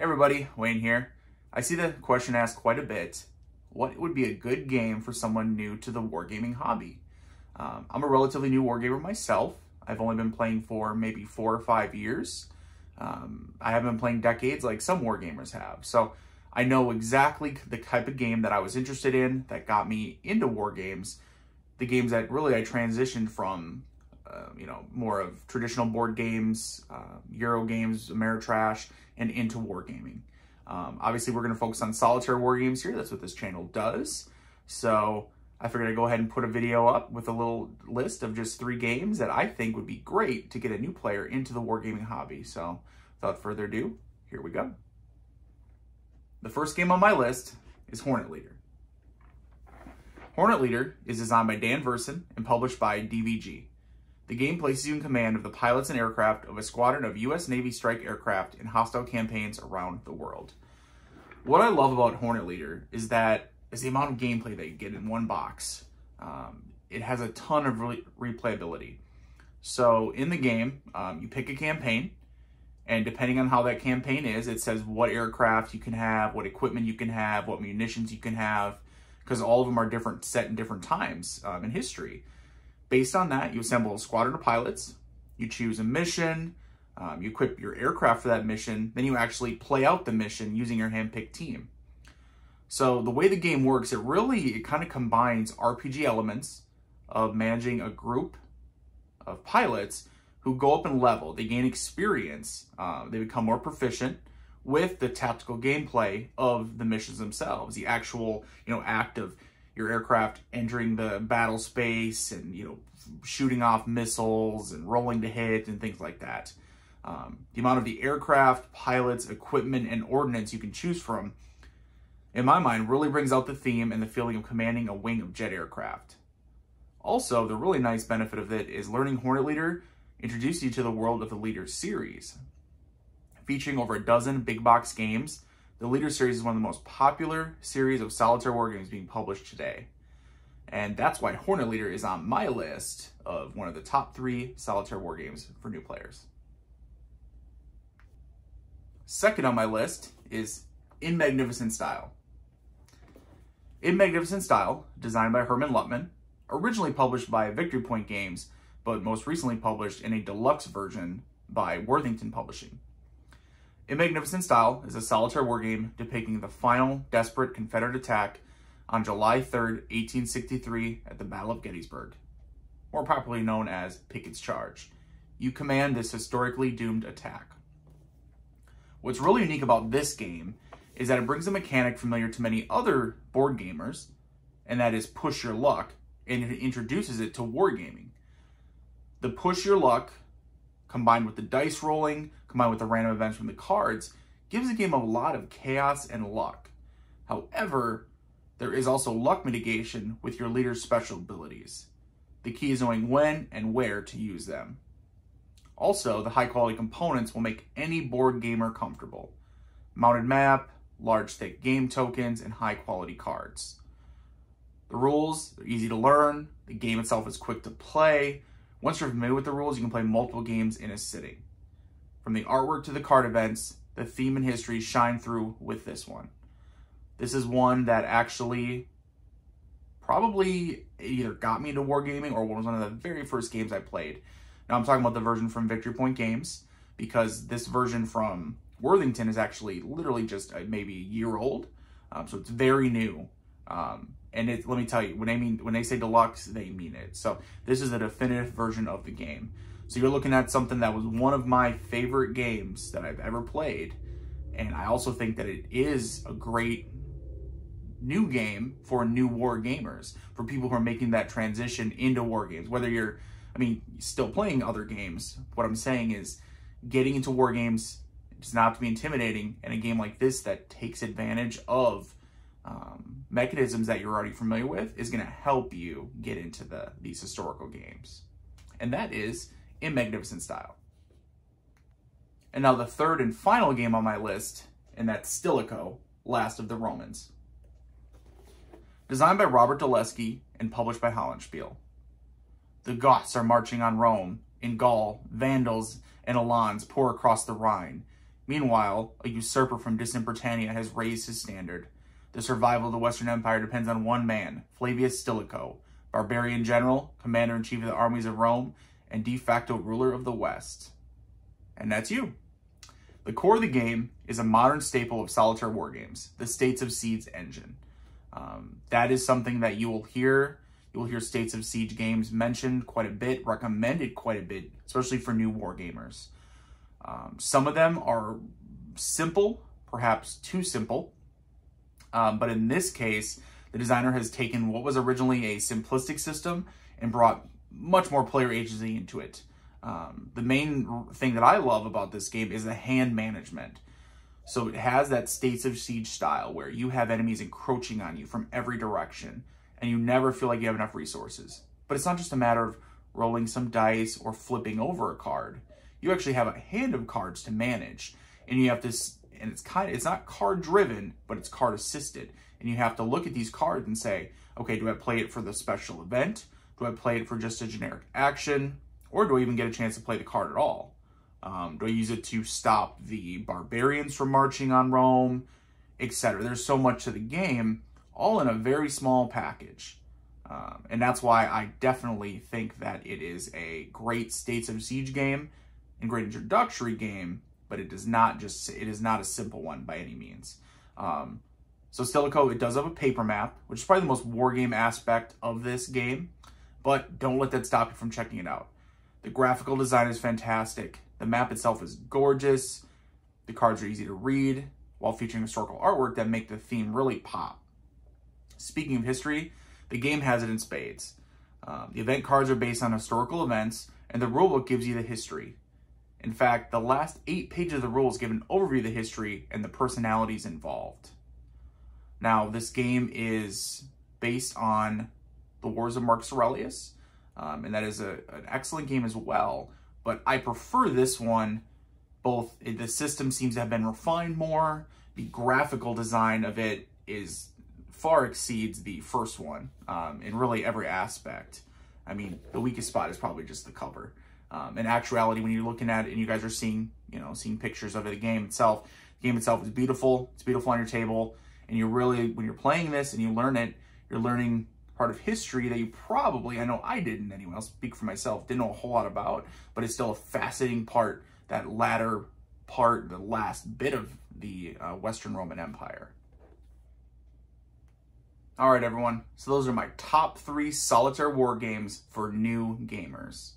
Everybody, Wayne here. I see the question asked quite a bit. What would be a good game for someone new to the wargaming hobby? Um, I'm a relatively new wargamer myself. I've only been playing for maybe four or five years. Um, I haven't been playing decades like some wargamers have. So I know exactly the type of game that I was interested in that got me into wargames. The games that really I transitioned from uh, you know, more of traditional board games, uh, Euro games, Ameritrash, and into wargaming. Um, obviously, we're going to focus on solitaire wargames here. That's what this channel does. So I figured I'd go ahead and put a video up with a little list of just three games that I think would be great to get a new player into the wargaming hobby. So without further ado, here we go. The first game on my list is Hornet Leader. Hornet Leader is designed by Dan Verssen and published by DVG. The game places you in command of the pilots and aircraft of a squadron of U.S. Navy strike aircraft in hostile campaigns around the world. What I love about Hornet Leader is that is the amount of gameplay that you get in one box. Um, it has a ton of re replayability. So in the game, um, you pick a campaign, and depending on how that campaign is, it says what aircraft you can have, what equipment you can have, what munitions you can have, because all of them are different, set in different times um, in history. Based on that, you assemble a squadron of pilots, you choose a mission, um, you equip your aircraft for that mission, then you actually play out the mission using your handpicked team. So the way the game works, it really, it kind of combines RPG elements of managing a group of pilots who go up in level. They gain experience, uh, they become more proficient with the tactical gameplay of the missions themselves, the actual, you know, act of your aircraft entering the battle space and, you know, shooting off missiles and rolling to hit and things like that. Um, the amount of the aircraft, pilots, equipment, and ordnance you can choose from, in my mind, really brings out the theme and the feeling of commanding a wing of jet aircraft. Also, the really nice benefit of it is learning Hornet Leader introduces you to the world of the Leader series. Featuring over a dozen big box games, the Leader series is one of the most popular series of solitaire war games being published today. And that's why Hornet Leader is on my list of one of the top three solitaire war games for new players. Second on my list is In Magnificent Style. In Magnificent Style, designed by Hermann Luttmann, originally published by Victory Point Games, but most recently published in a deluxe version by Worthington Publishing. In Magnificent Style is a solitaire wargame depicting the final desperate Confederate attack on July 3, 1863 at the Battle of Gettysburg, more popularly known as Pickett's Charge. You command this historically doomed attack. What's really unique about this game is that it brings a mechanic familiar to many other board gamers, and that is push your luck, and it introduces it to wargaming. The push your luck combined with the dice rolling, combined with the random events from the cards, gives the game a lot of chaos and luck. However, there is also luck mitigation with your leader's special abilities. The key is knowing when and where to use them. Also, the high quality components will make any board gamer comfortable. Mounted map, large thick game tokens, and high quality cards. The rules are easy to learn, the game itself is quick to play, once you're familiar with the rules, you can play multiple games in a sitting. From the artwork to the card events, the theme and history shine through with this one. This is one that actually probably either got me into wargaming or was one of the very first games I played. Now I'm talking about the version from Victory Point Games because this version from Worthington is actually literally just maybe a year old. Um, so it's very new. Um, and it, let me tell you, when they mean when they say deluxe, they mean it. So this is a definitive version of the game. So you're looking at something that was one of my favorite games that I've ever played. And I also think that it is a great new game for new war gamers, for people who are making that transition into war games. Whether you're, I mean, still playing other games, what I'm saying is getting into war games does not have to be intimidating. And a game like this that takes advantage of um, mechanisms that you're already familiar with is going to help you get into the these historical games. And that is in Magnificent Style. And now the third and final game on my list, and that's Stilicho, Last of the Romans. Designed by Robert DeLeskie and published by Hollandspiele. The Goths are marching on Rome. In Gaul, Vandals and Alans pour across the Rhine. Meanwhile, a usurper from distant Britannia has raised his standard. The survival of the Western Empire depends on one man, Flavius Stilicho, barbarian general, commander-in-chief of the armies of Rome, and de facto ruler of the West. And that's you. The core of the game is a modern staple of solitaire war games, the States of Siege engine. Um, that is something that you will hear. You will hear States of Siege games mentioned quite a bit, recommended quite a bit, especially for new war gamers. Um, some of them are simple, perhaps too simple. Um, but in this case, the designer has taken what was originally a simplistic system and brought much more player agency into it. Um, the main thing that I love about this game is the hand management. So it has that States of Siege style where you have enemies encroaching on you from every direction and you never feel like you have enough resources. But it's not just a matter of rolling some dice or flipping over a card. You actually have a hand of cards to manage and you have to and it's kind of it's not card driven, but it's card assisted. And you have to look at these cards and say, okay, do I play it for the special event? Do I play it for just a generic action? Or do I even get a chance to play the card at all? Um, do I use it to stop the barbarians from marching on Rome, etc.? There's so much to the game, all in a very small package. Um, and that's why I definitely think that it is a great States of Siege game and great introductory game but it does not just, it is not a simple one by any means. Um, so Stilicho, it does have a paper map, which is probably the most war game aspect of this game, but don't let that stop you from checking it out. The graphical design is fantastic. The map itself is gorgeous. The cards are easy to read while featuring historical artwork that make the theme really pop. Speaking of history, the game has it in spades. Um, the event cards are based on historical events, and the rulebook gives you the history. In fact, the last eight pages of the rules give an overview of the history and the personalities involved. Now, this game is based on the Wars of Marcus Aurelius, um, and that is a, an excellent game as well. But I prefer this one. Both the system seems to have been refined more. The graphical design of it is far exceeds the first one um, in really every aspect. I mean, the weakest spot is probably just the cover. Um, in actuality, when you're looking at it and you guys are seeing, you know, seeing pictures of it, the game itself, the game itself is beautiful. It's beautiful on your table. And you really, when you're playing this and you learn it, you're learning part of history that you probably, I know I didn't anyway, I'll speak for myself, didn't know a whole lot about, but it's still a fascinating part, that latter part, the last bit of the uh, Western Roman Empire. All right, everyone. So those are my top three solitaire war games for new gamers.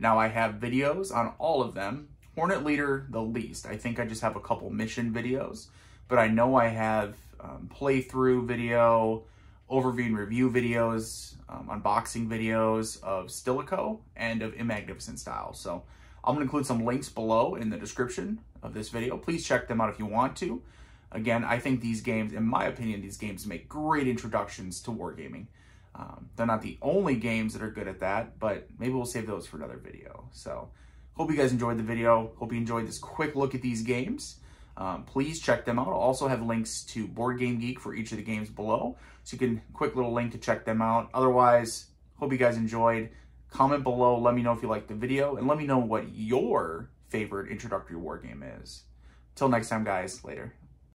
Now I have videos on all of them. Hornet Leader, the least. I think I just have a couple mission videos, but I know I have um, playthrough video, overview and review videos, um, unboxing videos of Stilicho and of In Magnificent Style. So I'm going to include some links below in the description of this video. Please check them out if you want to. Again, I think these games, in my opinion, these games make great introductions to wargaming. Um, they're not the only games that are good at that, but maybe we'll save those for another video. So hope you guys enjoyed the video. Hope you enjoyed this quick look at these games. Um, please check them out. I'll also have links to Board Game Geek for each of the games below. So you can, quick little link to check them out. Otherwise, hope you guys enjoyed. Comment below, let me know if you liked the video, and let me know what your favorite introductory war game is. Till next time, guys. Later.